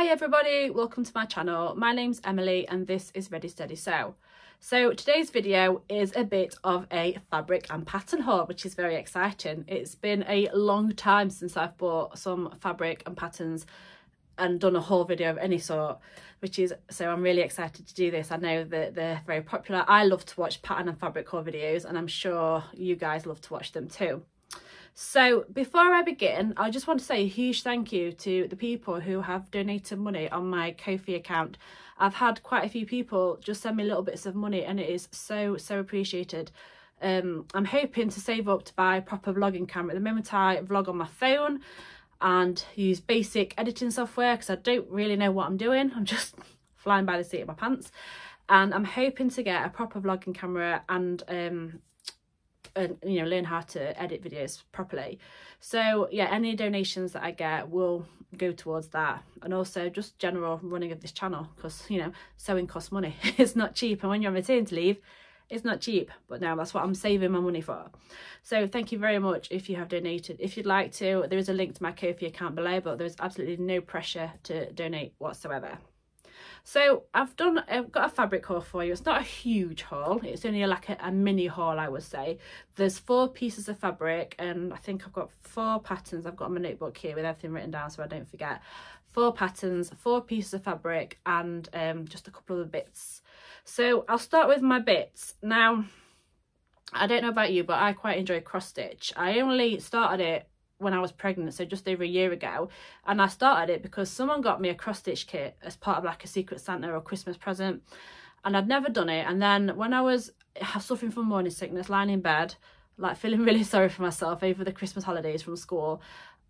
Hi everybody, welcome to my channel. My name's Emily and this is Ready Steady Sew. So today's video is a bit of a fabric and pattern haul, which is very exciting. It's been a long time since I've bought some fabric and patterns and done a haul video of any sort, which is, so I'm really excited to do this. I know that they're very popular. I love to watch pattern and fabric haul videos and I'm sure you guys love to watch them too. So before I begin, I just want to say a huge thank you to the people who have donated money on my Ko-fi account. I've had quite a few people just send me little bits of money and it is so, so appreciated. Um, I'm hoping to save up to buy a proper vlogging camera. At the moment I vlog on my phone and use basic editing software because I don't really know what I'm doing. I'm just flying by the seat of my pants. And I'm hoping to get a proper vlogging camera and um, and you know learn how to edit videos properly. So yeah any donations that i get will go towards that. And also just general running of this channel because you know sewing costs money. It's not cheap. And when you're on maternity leave it's not cheap. But now that's what i'm saving my money for. So thank you very much if you have donated. If you'd like to there is a link to my Ko-fi account below but there's absolutely no pressure to donate whatsoever so I've done, I've got a fabric haul for you. It's not a huge haul. It's only like a, a mini haul, I would say. There's four pieces of fabric and I think I've got four patterns. I've got my notebook here with everything written down so I don't forget. Four patterns, four pieces of fabric and um, just a couple of the bits. So I'll start with my bits. Now, I don't know about you, but I quite enjoy cross stitch. I only started it when I was pregnant, so just over a year ago. And I started it because someone got me a cross stitch kit as part of like a Secret Santa or Christmas present. And I'd never done it. And then when I was suffering from morning sickness, lying in bed, like feeling really sorry for myself over the Christmas holidays from school,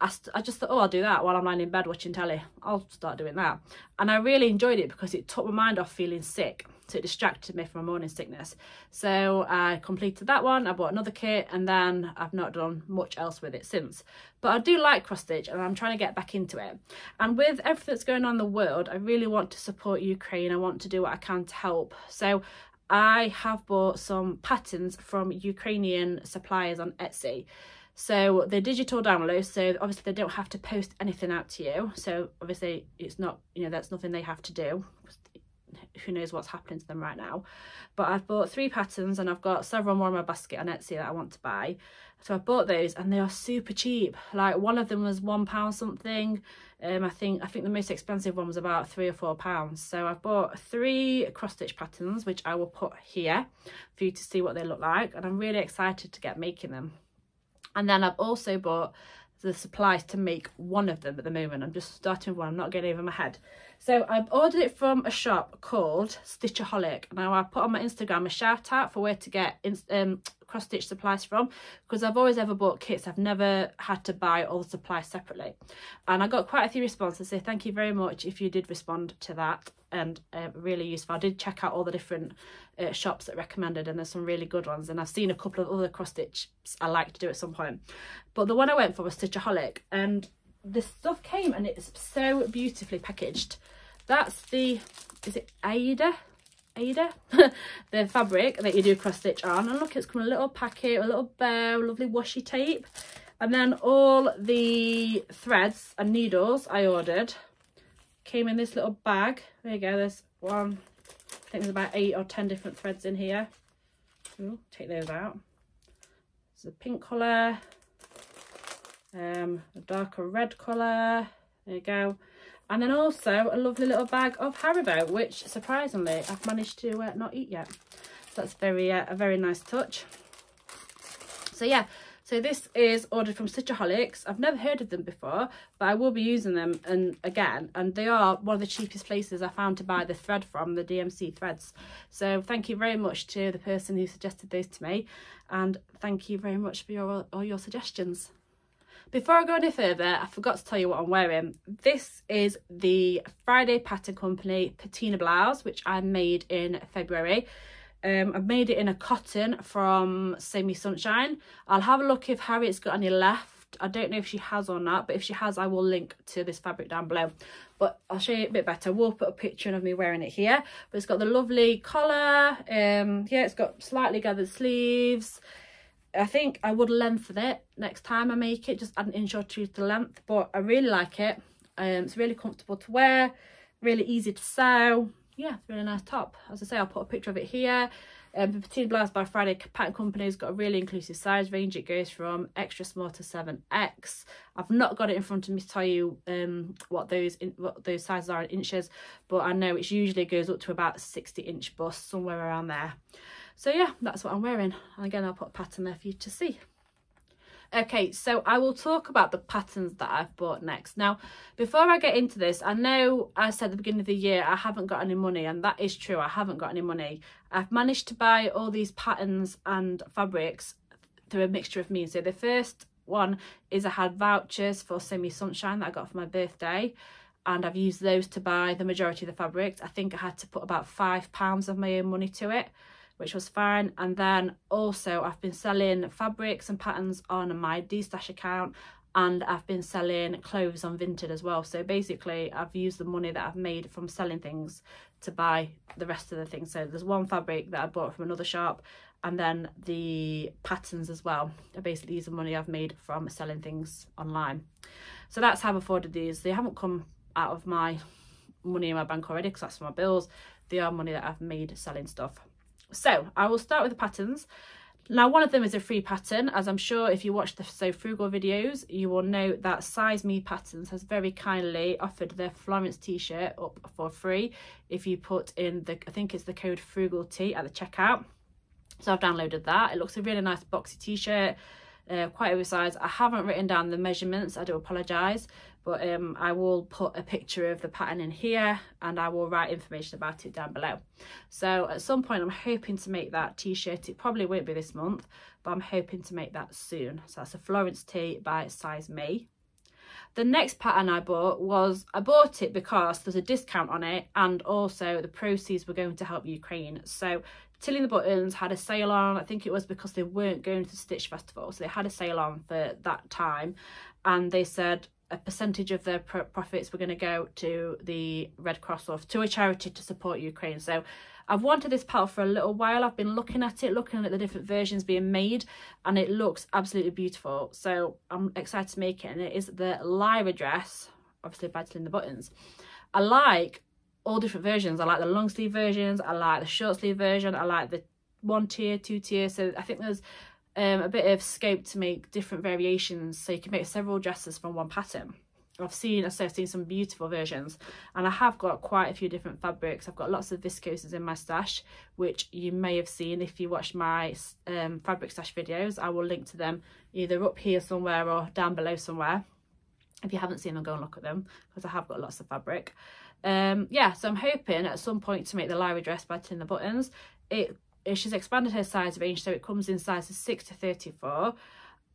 I, I just thought, oh, I'll do that while I'm lying in bed watching telly. I'll start doing that. And I really enjoyed it because it took my mind off feeling sick. So it distracted me from my morning sickness. So I completed that one. I bought another kit and then I've not done much else with it since. But I do like cross stitch and I'm trying to get back into it. And with everything that's going on in the world, I really want to support Ukraine. I want to do what I can to help. So I have bought some patterns from Ukrainian suppliers on Etsy. So they're digital downloads, so obviously they don't have to post anything out to you. So obviously it's not, you know, that's nothing they have to do. Who knows what's happening to them right now. But I've bought three patterns and I've got several more in my basket on Etsy that I want to buy. So I bought those and they are super cheap. Like one of them was one pound something. Um, I think I think the most expensive one was about three or four pounds. So I've bought three cross stitch patterns, which I will put here for you to see what they look like. And I'm really excited to get making them. And then I've also bought the supplies to make one of them at the moment. I'm just starting one, I'm not getting over my head. So I've ordered it from a shop called Stitchaholic. Now I put on my Instagram a shout out for where to get um, cross stitch supplies from because I've always ever bought kits. I've never had to buy all the supplies separately. And I got quite a few responses. So thank you very much if you did respond to that and uh, really useful. I did check out all the different uh, shops that recommended and there's some really good ones and I've seen a couple of other cross stitch I like to do at some point. But the one I went for was Stitchaholic and the stuff came and it's so beautifully packaged. That's the, is it Aida? Aida? the fabric that you do cross stitch on. And look, it's come a little packet, a little bow, lovely washi tape. And then all the threads and needles I ordered came in this little bag. There you go, there's one, I think there's about eight or ten different threads in here. Ooh, take those out. There's a pink colour, um, a darker red colour, there you go. And then also a lovely little bag of Haribo, which surprisingly I've managed to uh, not eat yet. So that's very uh, a very nice touch. So yeah, so this is ordered from Stitchaholics. I've never heard of them before, but I will be using them and again. And they are one of the cheapest places I found to buy the thread from, the DMC threads. So thank you very much to the person who suggested those to me. And thank you very much for your, all your suggestions. Before I go any further, I forgot to tell you what I'm wearing. This is the Friday Pattern Company patina blouse, which I made in February. Um, I've made it in a cotton from Sew Me Sunshine. I'll have a look if Harriet's got any left. I don't know if she has or not, but if she has, I will link to this fabric down below. But I'll show you a bit better. We'll put a picture of me wearing it here. But it's got the lovely collar. Um, yeah, it's got slightly gathered sleeves. I think I would lengthen it next time I make it, just add an inch or two to the length. But I really like it. Um, it's really comfortable to wear, really easy to sew. Yeah, it's a really nice top. As I say, I'll put a picture of it here. Um, the Petite Blouse by Friday Pattern Company has got a really inclusive size range. It goes from extra small to 7X. I've not got it in front of me to tell you um, what those in, what those sizes are in inches, but I know it usually goes up to about 60 inch bust, somewhere around there. So yeah, that's what I'm wearing. And again, I'll put a pattern there for you to see. Okay, so I will talk about the patterns that I've bought next. Now, before I get into this, I know I said at the beginning of the year I haven't got any money, and that is true. I haven't got any money. I've managed to buy all these patterns and fabrics through a mixture of means. So the first one is I had vouchers for Sew Me Sunshine that I got for my birthday and I've used those to buy the majority of the fabrics. I think I had to put about five pounds of my own money to it which was fine. And then also I've been selling fabrics and patterns on my D-Stash account and I've been selling clothes on Vinted as well. So basically I've used the money that I've made from selling things to buy the rest of the things. So there's one fabric that I bought from another shop and then the patterns as well. I basically use the money I've made from selling things online. So that's how I've afforded these. They haven't come out of my money in my bank already because that's for my bills. They are money that I've made selling stuff. So I will start with the patterns. Now one of them is a free pattern, as I'm sure if you watch the Sew Frugal videos, you will know that Size Me Patterns has very kindly offered their Florence t-shirt up for free if you put in the, I think it's the code Frugal T at the checkout. So I've downloaded that. It looks a really nice boxy t-shirt, uh, quite oversized. I haven't written down the measurements, I do apologise, but um, I will put a picture of the pattern in here and I will write information about it down below. So at some point I'm hoping to make that t-shirt. It probably won't be this month, but I'm hoping to make that soon. So that's a Florence T by Size Me. The next pattern I bought was, I bought it because there's a discount on it and also the proceeds were going to help Ukraine. So Tilly the Buttons had a sale on, I think it was because they weren't going to Stitch Festival. So they had a sale on for that time and they said a percentage of their profits were going to go to the Red Cross or to a charity to support Ukraine. So I've wanted this paddle for a little while. I've been looking at it, looking at the different versions being made, and it looks absolutely beautiful. So I'm excited to make it, and it is the Lyra dress, obviously by Tilly the Buttons. I like all different versions. I like the long sleeve versions, I like the short sleeve version, I like the one tier, two tier. So I think there's um, a bit of scope to make different variations so you can make several dresses from one pattern. I've seen, I've seen some beautiful versions and I have got quite a few different fabrics. I've got lots of viscoses in my stash, which you may have seen if you watch my um, fabric stash videos. I will link to them either up here somewhere or down below somewhere. If you haven't seen them, go and look at them because I have got lots of fabric. Um, yeah, so I'm hoping at some point to make the Lyra dress by Tin the Buttons. It she's expanded her size range so it comes in sizes 6 to 34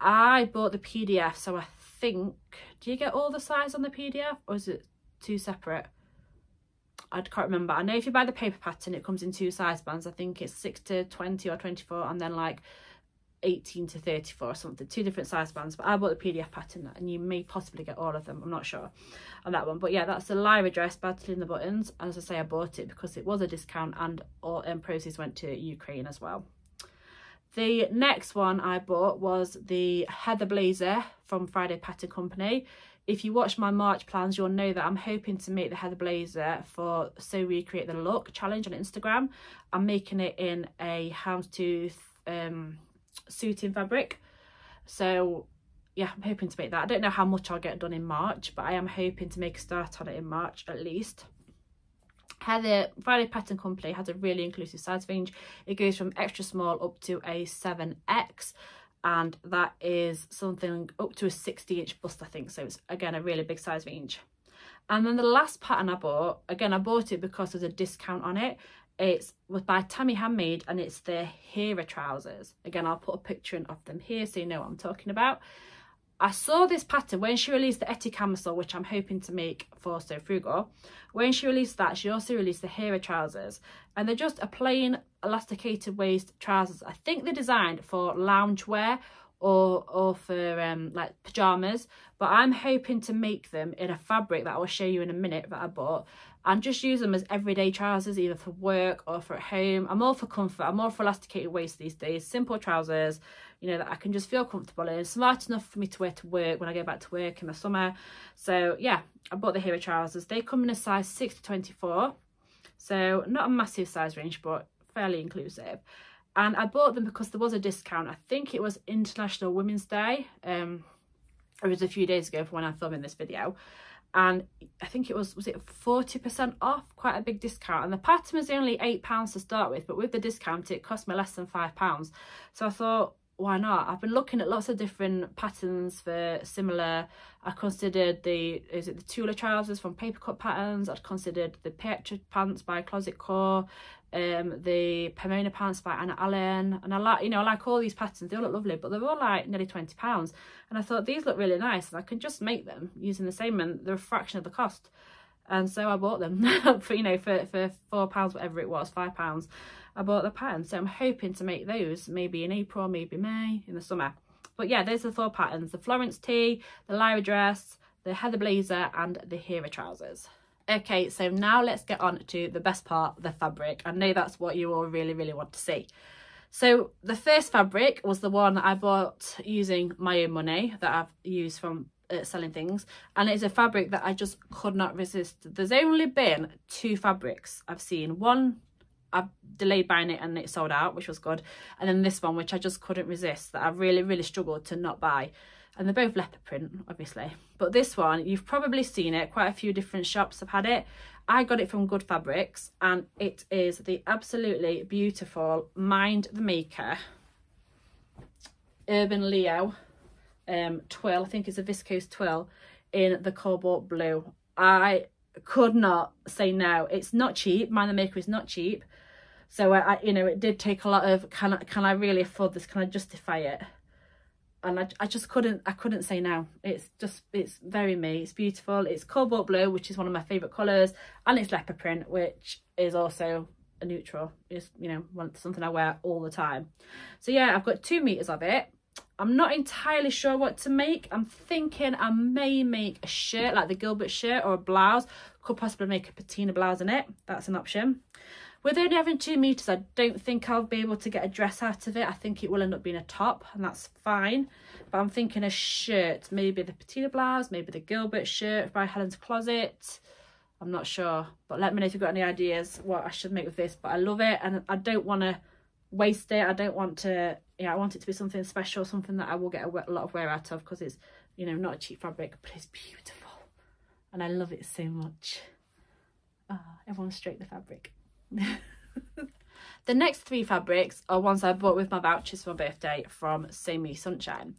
i bought the pdf so i think do you get all the size on the pdf or is it two separate? I can't remember. I know if you buy the paper pattern it comes in two size bands. I think it's 6 to 20 or 24 and then like 18 to 34 or something. Two different size bands but i bought the pdf pattern and you may possibly get all of them. I'm not sure on that one. But yeah that's the lyra dress battling the buttons. As i say i bought it because it was a discount and all um, proceeds went to ukraine as well. The next one i bought was the heather blazer from friday pattern company. If you watch my March plans, you'll know that I'm hoping to make the Heather Blazer for Sew Recreate the Look challenge on Instagram. I'm making it in a houndstooth um, suiting fabric. So yeah, I'm hoping to make that. I don't know how much I'll get done in March, but I am hoping to make a start on it in March at least. Heather Friday Pattern Company has a really inclusive size range. It goes from extra small up to a 7X and that is something up to a 60 inch bust I think. So it's again a really big size range. And then the last pattern I bought, again I bought it because there's a discount on it it's was by Tammy Handmade and it's the Hena trousers. Again, I'll put a picture in of them here so you know what I'm talking about. I saw this pattern when she released the Etty camisole, which I'm hoping to make for Sew Frugal. When she released that, she also released the Hena trousers. And they're just a plain elasticated waist trousers. I think they're designed for lounge wear or, or for um, like pyjamas. But I'm hoping to make them in a fabric that I will show you in a minute that I bought and just use them as everyday trousers either for work or for at home. I'm all for comfort. I'm all for elasticated waist these days. Simple trousers you know that i can just feel comfortable in. Smart enough for me to wear to work when i go back to work in the summer. So yeah i bought the hero trousers. They come in a size 6 to 24 so not a massive size range but fairly inclusive. And i bought them because there was a discount. I think it was international women's day. Um it was a few days ago for when i'm filming this video and I think it was was it 40% off? Quite a big discount. And the pattern was only eight pounds to start with but with the discount it cost me less than five pounds. So I thought why not? I've been looking at lots of different patterns for similar. I considered the is it the Tula trousers from Papercut Patterns? I'd considered the Pietra pants by Closet Core um the Pomona pants by Anna Allen and I like you know I like all these patterns. They all look lovely but they're all like nearly 20 pounds. And I thought these look really nice and I can just make them using the same and they're a fraction of the cost. And so I bought them for you know for for four pounds whatever it was five pounds. I bought the pattern so I'm hoping to make those maybe in April maybe May in the summer. But yeah those are the four patterns the Florence tee the Lyra dress the Heather blazer and the Hero trousers okay so now let's get on to the best part the fabric. I know that's what you all really really want to see. So the first fabric was the one that I bought using my own money that I've used from uh, selling things. And it's a fabric that I just could not resist. There's only been two fabrics I've seen. One I've delayed buying it and it sold out which was good. And then this one which I just couldn't resist that I really really struggled to not buy and they're both leopard print obviously but this one you've probably seen it quite a few different shops have had it I got it from Good Fabrics and it is the absolutely beautiful Mind the Maker Urban Leo um, twill. I think it's a viscose twill in the cobalt blue. I could not say no. It's not cheap. Mind the Maker is not cheap. So I, you know, it did take a lot of, can I, can I really afford this? Can I justify it? And I, I just couldn't, I couldn't say no. It's just, it's very me. It's beautiful. It's cobalt blue, which is one of my favourite colours. And it's leopard print, which is also a neutral. It's, you know, something I wear all the time. So yeah, I've got two metres of it. I'm not entirely sure what to make. I'm thinking I may make a shirt, like the Gilbert shirt or a blouse. Could possibly make a patina blouse in it. That's an option. With only having two metres, I don't think I'll be able to get a dress out of it. I think it will end up being a top, and that's fine. But I'm thinking a shirt, maybe the patina blouse, maybe the Gilbert shirt by Helen's Closet. I'm not sure. But let me know if you've got any ideas what I should make with this. But I love it, and I don't want to waste it. I don't want to yeah, I want it to be something special, something that I will get a lot of wear out of because it's, you know, not a cheap fabric, but it's beautiful. And I love it so much. Oh, everyone straight the fabric. The next three fabrics are ones I bought with my vouchers for my birthday from Sew Me Sunshine.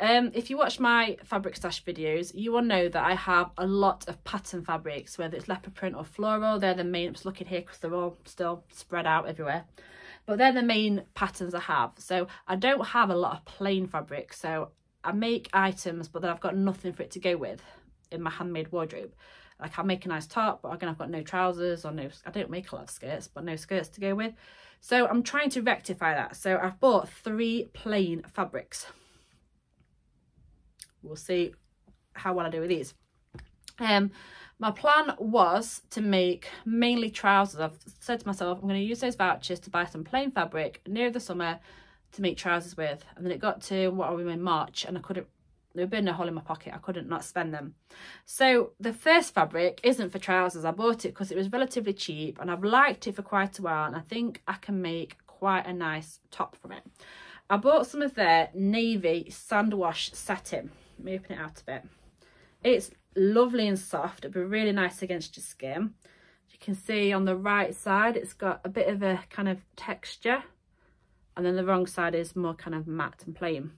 Um, if you watch my fabric stash videos, you will know that I have a lot of pattern fabrics, whether it's leopard print or floral. They're the main, I'm just looking here because they're all still spread out everywhere but they're the main patterns I have. So I don't have a lot of plain fabric. So I make items, but then I've got nothing for it to go with in my handmade wardrobe. Like I make a nice top, but again, I've got no trousers or no, I don't make a lot of skirts, but no skirts to go with. So I'm trying to rectify that. So I've bought three plain fabrics. We'll see how well I do with these. Um, my plan was to make mainly trousers. I've said to myself, I'm going to use those vouchers to buy some plain fabric near the summer to make trousers with. And then it got to, what are we in March, and I couldn't, there had been a hole in my pocket. I couldn't not spend them. So the first fabric isn't for trousers. I bought it because it was relatively cheap and I've liked it for quite a while. And I think I can make quite a nice top from it. I bought some of their navy sand wash satin. Let me open it out a bit. It's lovely and soft. It'll be really nice against your skin. You can see on the right side, it's got a bit of a kind of texture. And then the wrong side is more kind of matte and plain.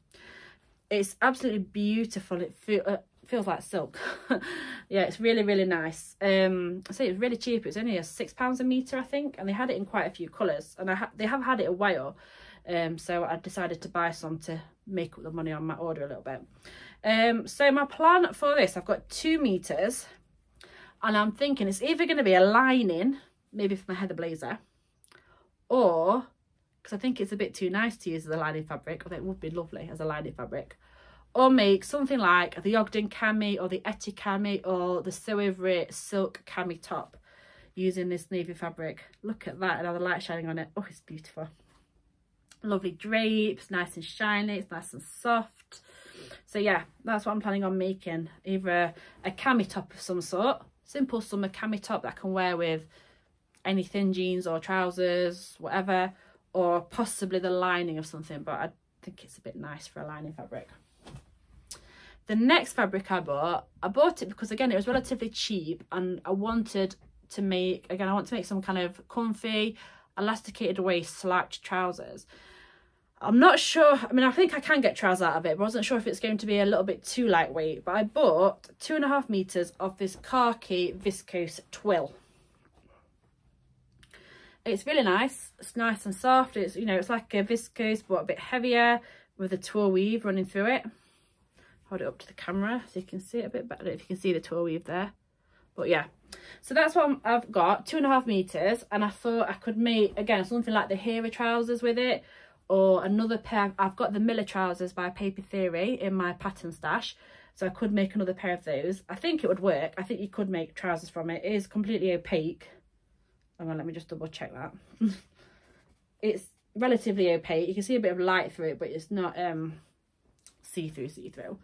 It's absolutely beautiful. It feel, uh, feels like silk. yeah, it's really, really nice. Um, I say it's really cheap. It's only a six pounds a meter, I think. And they had it in quite a few colours. And I ha they have had it a while. Um, so I decided to buy some to make up the money on my order a little bit. Um, so my plan for this, I've got two meters and I'm thinking it's either going to be a lining, maybe for my heather blazer, or, because I think it's a bit too nice to use as a lining fabric, although it would be lovely as a lining fabric, or make something like the Ogden cami or the Etty cami or the Sew silk cami top. using this navy fabric. Look at that the light shining on it. Oh, it's beautiful. Lovely drapes, nice and shiny, it's nice and soft. So yeah, that's what I'm planning on making. Either a cami top of some sort, simple summer cami top that I can wear with any thin jeans or trousers, whatever, or possibly the lining of something, but I think it's a bit nice for a lining fabric. The next fabric I bought, I bought it because again, it was relatively cheap and I wanted to make, again, I want to make some kind of comfy, elasticated waist slouch trousers. I'm not sure, I mean, I think I can get trousers out of it, but I wasn't sure if it's going to be a little bit too lightweight. But I bought two and a half metres of this khaki viscose twill. It's really nice. It's nice and soft. It's, you know, it's like a viscose, but a bit heavier with a twill weave running through it. Hold it up to the camera so you can see it a bit better. if you can see the twill weave there. But yeah, so that's what I've got, two and a half metres. And I thought I could make, again, something like the Hena trousers with it or another pair i've got the miller trousers by paper theory in my pattern stash so i could make another pair of those i think it would work i think you could make trousers from it it is completely opaque hang on let me just double check that. It's relatively opaque. You can see a bit of light through it but it's not um see-through see-through.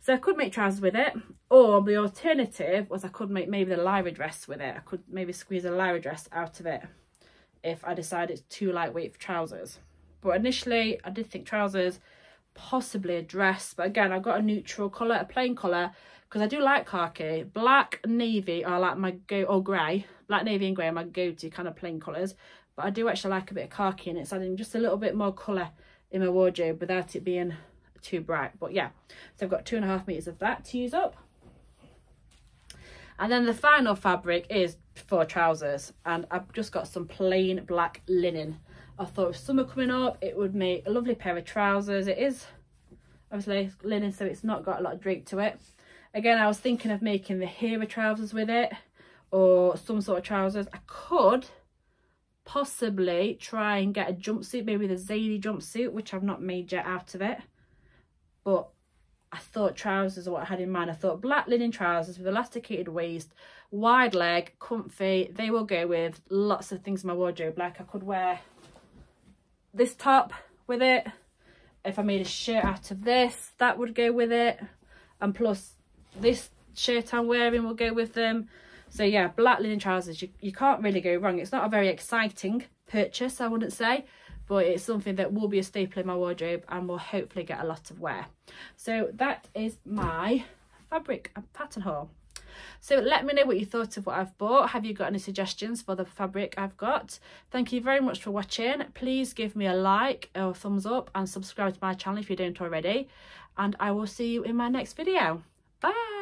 So I could make trousers with it or the alternative was I could make maybe the lyra dress with it. I could maybe squeeze a lyra dress out of it if I decide it's too lightweight for trousers. But initially I did think trousers, possibly a dress. But again, I've got a neutral colour, a plain colour, because I do like khaki. Black, navy are like my go, or grey. Black, navy and grey are my go-to kind of plain colours. But I do actually like a bit of khaki and it's adding just a little bit more colour in my wardrobe without it being too bright. But yeah, so I've got two and a half metres of that to use up. And then the final fabric is for trousers. And I've just got some plain black linen. I thought with summer coming up, it would make a lovely pair of trousers. It is obviously linen, so it's not got a lot of drape to it. Again, I was thinking of making the Hena trousers with it or some sort of trousers. I could possibly try and get a jumpsuit, maybe the Zadie jumpsuit, which I've not made yet out of it. But I thought trousers are what I had in mind. I thought black linen trousers with elasticated waist, wide leg, comfy. They will go with lots of things in my wardrobe. Like I could wear this top with it. If I made a shirt out of this, that would go with it. And plus this shirt I'm wearing will go with them. So yeah, black linen trousers, you, you can't really go wrong. It's not a very exciting purchase, I wouldn't say, but it's something that will be a staple in my wardrobe and will hopefully get a lot of wear. So that is my fabric and pattern haul. So let me know what you thought of what I've bought. Have you got any suggestions for the fabric I've got? Thank you very much for watching. Please give me a like or a thumbs up and subscribe to my channel if you don't already. And I will see you in my next video. Bye.